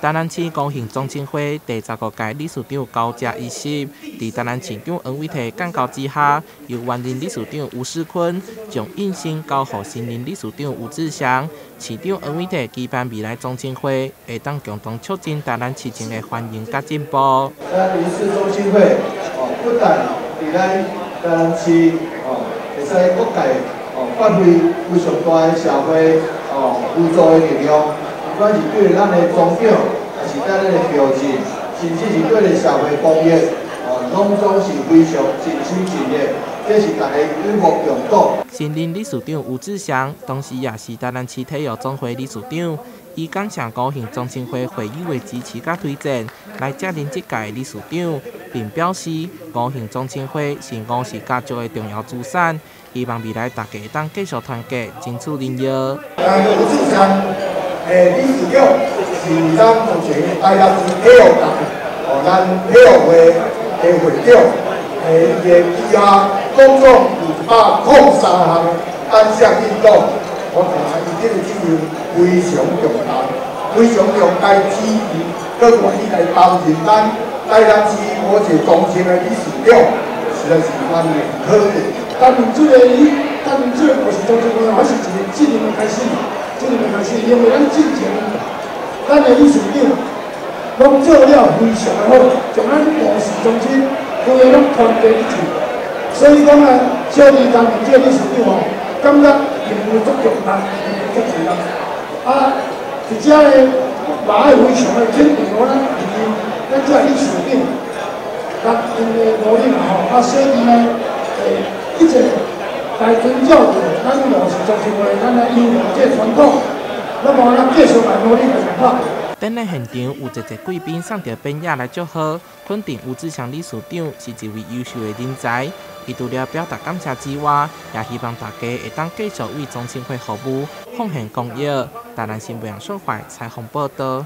台南市高兴中青会第十五届理事长高嘉一席，在台南市长恩伟提干告之下，由原任理事长吴世坤将印信交予新任理事长吴志祥。市长恩伟提举办未来中青会，会当共同促进台南市情的繁荣甲进步。咱理事中青会哦，不但伫咱台南市哦，会使各界哦发挥非常大的社会哦辅助的力量。不管是对咱的宗教，还是咱的标志，甚至是对个社会公益，哦，拢总是非常尽心尽力，这是大家有目共睹。新任理事长吴志祥，同时也是台南市体育总会理事长，以感谢高雄中青会会议的支持甲推荐，来接任这届理事长，并表示高雄中青会是五市家族的重要资产，希望未来大家当继续团结，争取荣耀。诶，理事长是咱目前台南市体育界，哦，咱体育会的会长，诶，伊的旗下总共有一百零三项单项运动，我看伊这个责任非常重大，非常重大，支持各愿意来担任咱台南市某一个中心的理事长，实在是万分可贵。担任这个理，担任这个五是中心会，还是一个责任的开始。这个开始，因为咱之前，咱的理事长拢做了非常的好，从咱五市中心，规个拢团结一致，所以讲啊，小弟担任这个理事长吼，感觉任务足重大，足重大。啊，而且呢，嘛爱非常的肯定我咱咱这理事长，咱因为努力嘛吼，啊，小弟呢，诶，一直。来遵照咱五市中心会咱的优良这传统，那么咱继续来努力来办。等在现场有一个贵宾上着宾雅来祝贺，肯定吴志祥理事长是一位优秀的人才。伊除了表达感谢之外，也希望大家会当继续为中心会服务，奉献公益。台南新闻收怀采访报道。